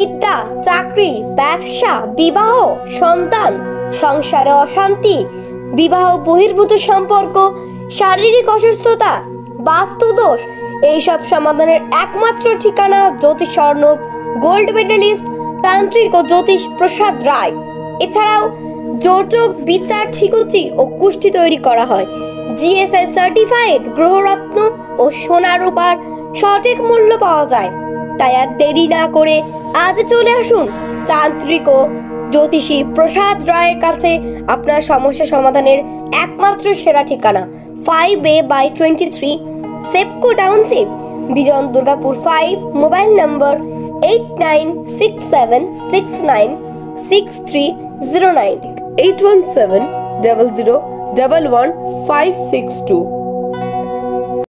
বিদ্যা, চাকরি, ব্যবসা, বিবাহ, সন্তান, সংসারে অশান্তি, বিবাহ বহির্ভূত সম্পর্ক, শারীরিক অসুস্থতা বাস্তুদোষ এইসব সমাধানের একমাত্র ঠিকানা জ্যোতিষ স্বর্ণ গোল্ড মেডেলিস্ট তান্ত্রিক ও জ্যোতিষ প্রসাদ রায়। এছাড়াও যোজক বিচার ঠিকুচি ও কুষ্টি তৈরি করা হয়। জিএসআই সার্টিফাইড গ্রহরত্ন ও সোনা রূপার সঠিক মূল্য পাওয়া যায়। তাই আর দেরি না করে আজ চলে আসুন তান্ত্রিক ও জ্যোতিষী প্রসাদ রায়ের কাছে আপনার সমস্যা সমাধানের একমাত্র সেরা ঠিকানা five A by twenty three SEPCO township Bijan Durgapur five mobile number eight nine six seven six nine six three 090 817 00 11562.